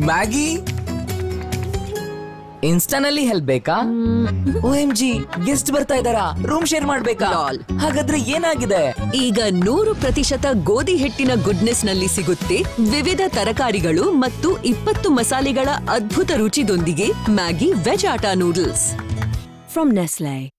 Maggi? ಇನ್ಸ್ಟಾನಲ್ಲಿ help ಬೇಕಾ? ಓ M G guest ಬರ್ತಾ ಇದಾರಾ room share ಮಾಡ್ಬೇಕಾ? ಹಾಗಾದ್ರೆ ಏನಾಗಿದೆ? ಈಗ ನೂರು ಪ್ರತಿಶತ ಗೋಧಿ ಹಿಟ್ಟಿನ ಗುಡ್ನೆಸ್ನಲ್ಲಿ ಸಿಗುತ್ತೆ ವಿವಿಧ ತರಕಾರಿಗಳು ಮತ್ತು ಇಪ್ಪತ್ತು ಮಸಾಲೆಗಳ ಅದ್ಭುತ ರುಚಿದೊಂದಿಗೆ Maggi veg atta noodles from Nestle